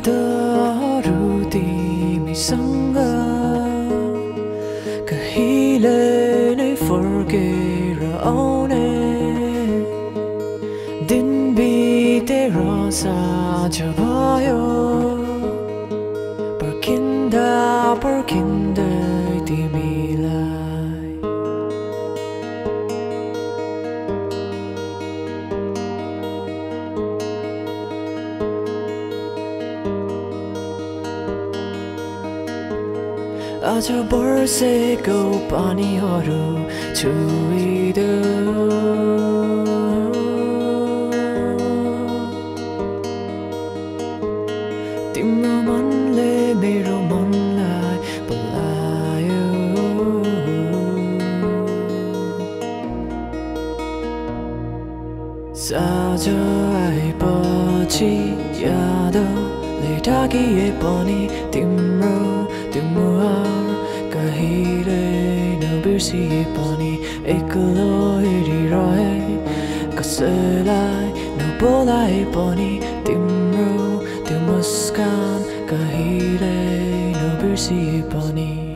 Haruti mi sangha Kahile ne forgira one Din bi te rosa jabayo Parkinda parkinda आज वर्षेको पानीहरू छुइदेऊ तिम्रो मनले मेरो मनलाई बोलायो साँझ आएपछि यादले ढाकिए पनि तिम्रो तिम्रो हार कहिल्यै नबिर्सिए पनि एक्लो हेरिरहे कसैलाई नबोलाए पनि तिम्रो त्यो मुस्कान कहिल्यै नबिर्सिए पनि